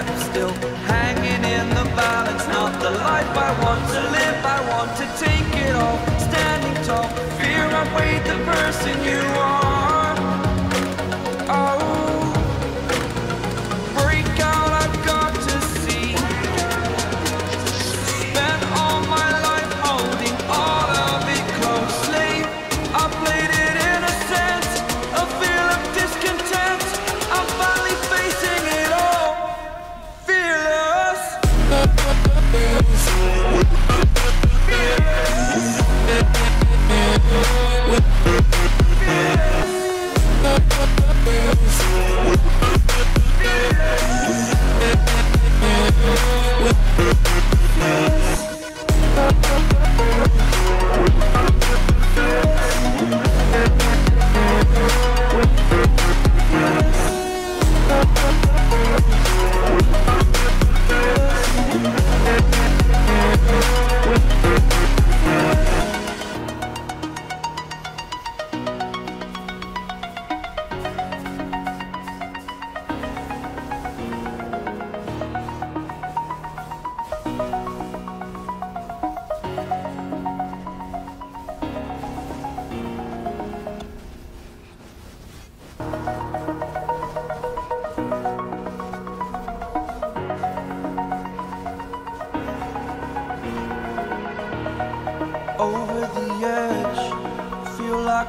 Still.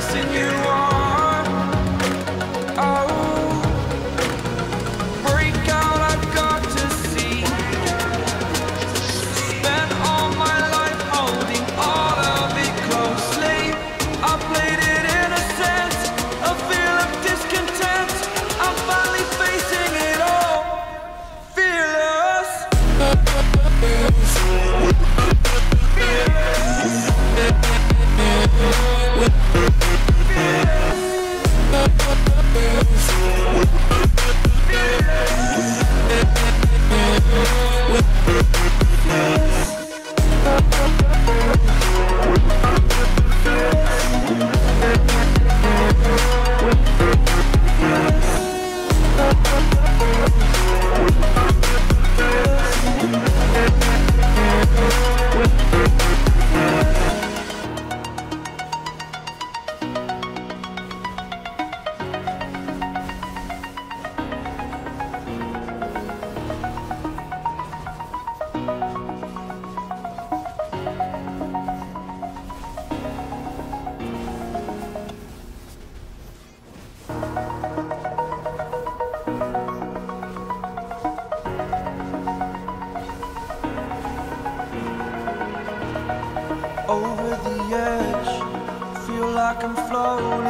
person you are. slowly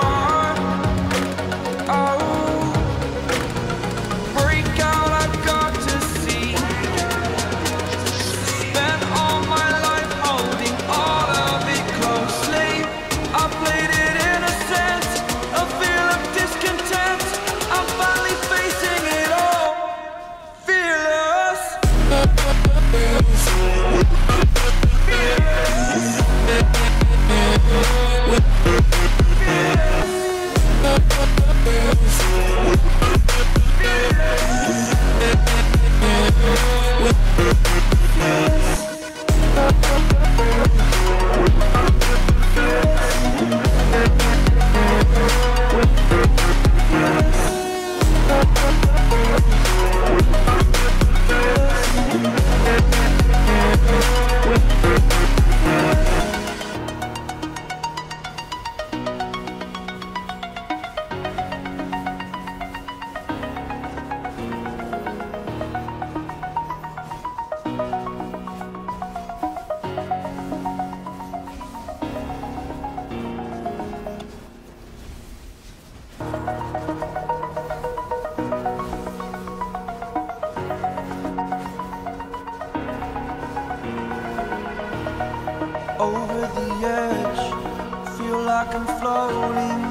floating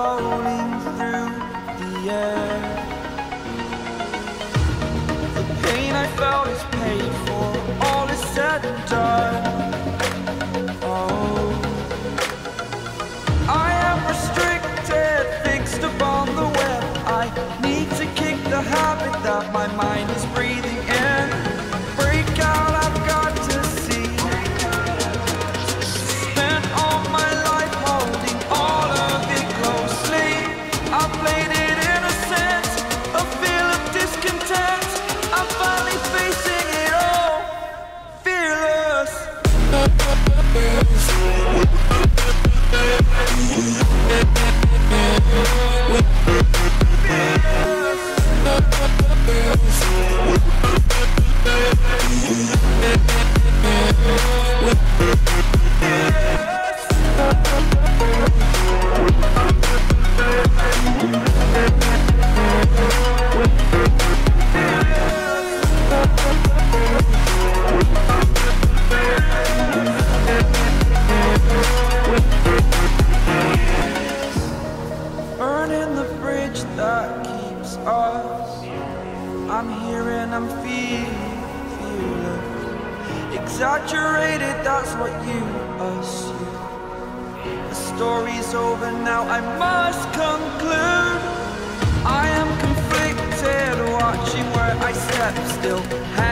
slowly still, hanging